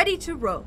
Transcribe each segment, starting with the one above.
ready to roll.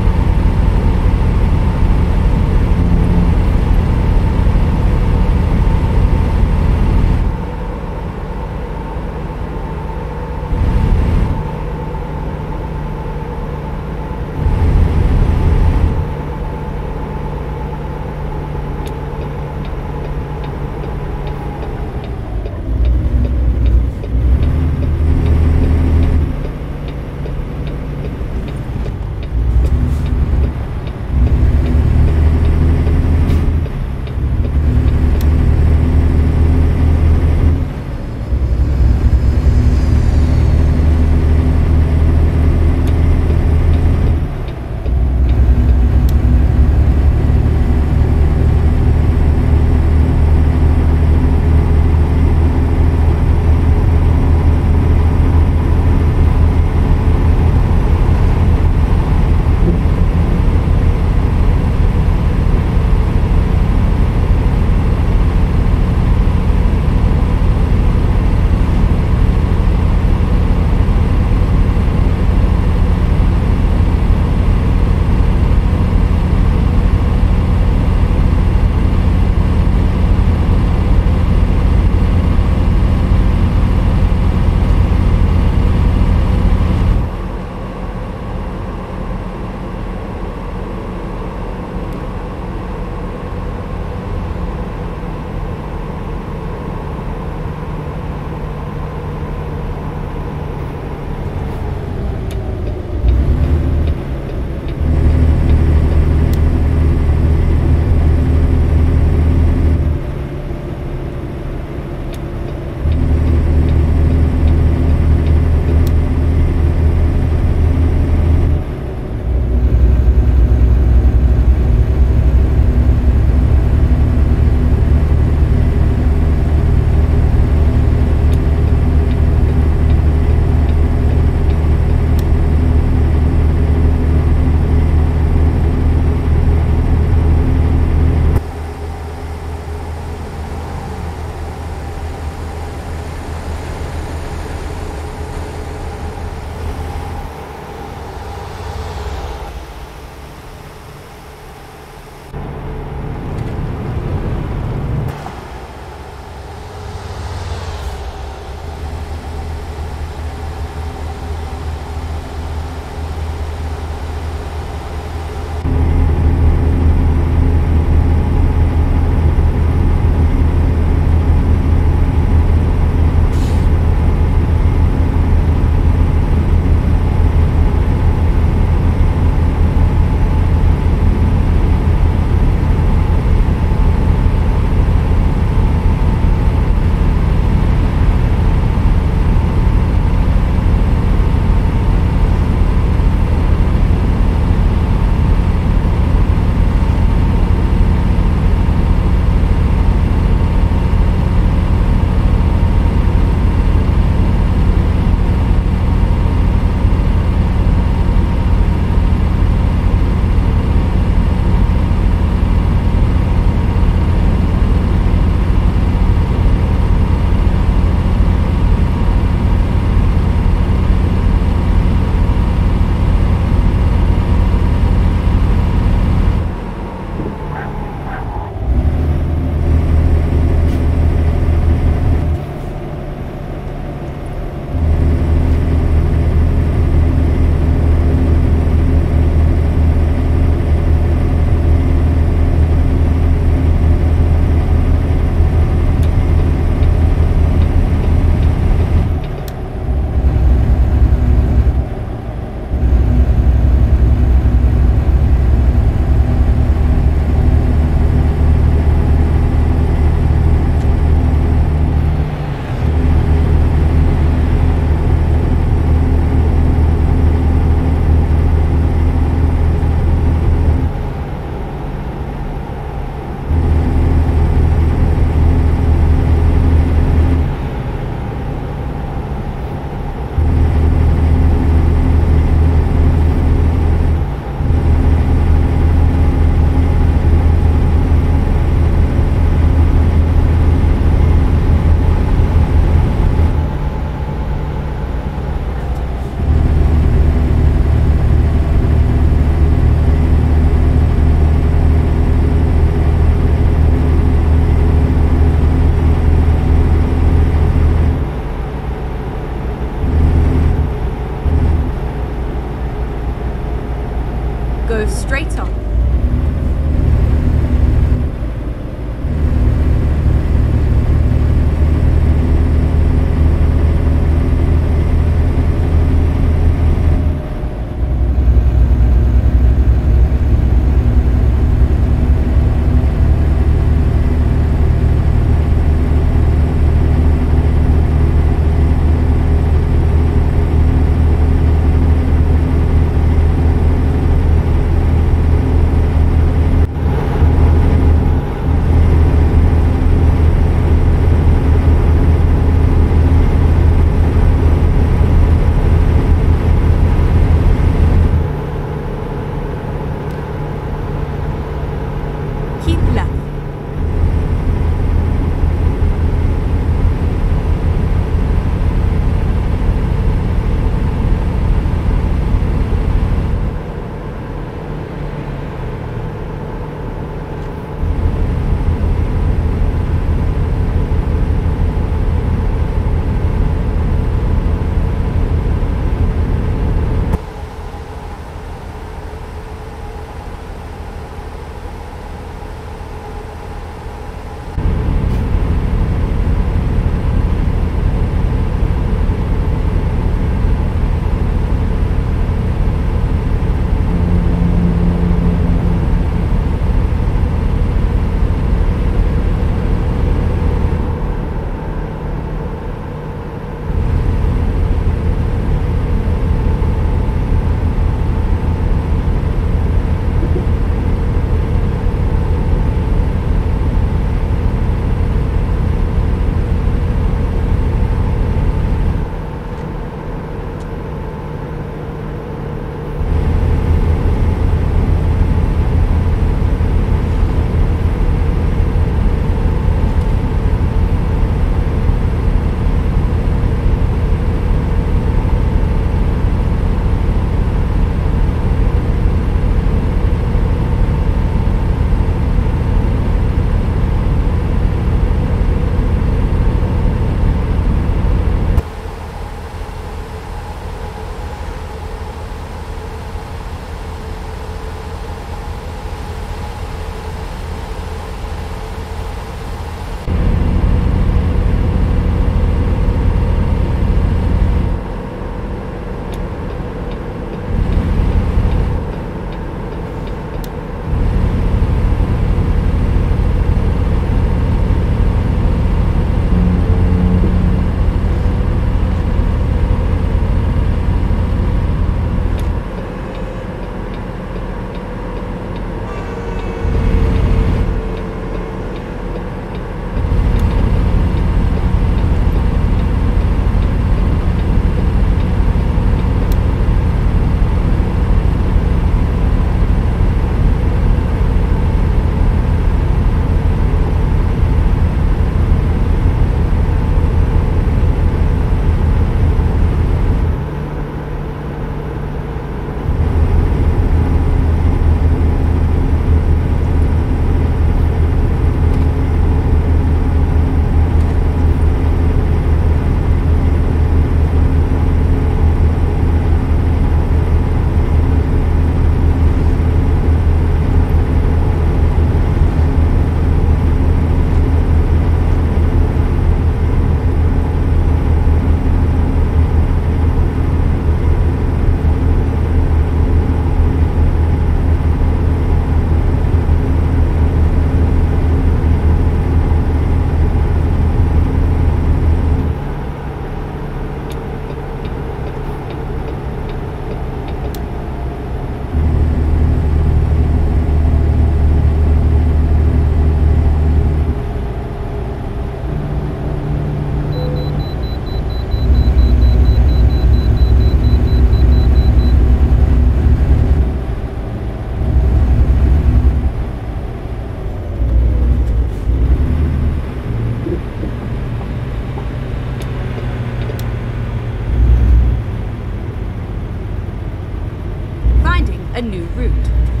A new route.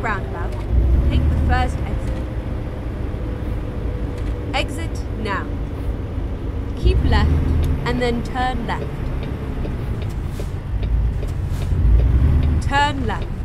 roundabout, take the first exit. Exit now. Keep left and then turn left. Turn left.